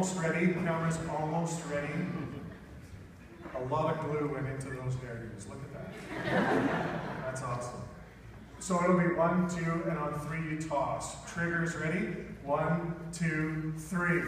almost ready. The camera's almost ready. A lot of glue went into those hairdos. Look at that. That's awesome. So it'll be one, two, and on three you toss. Triggers ready? One, two, three.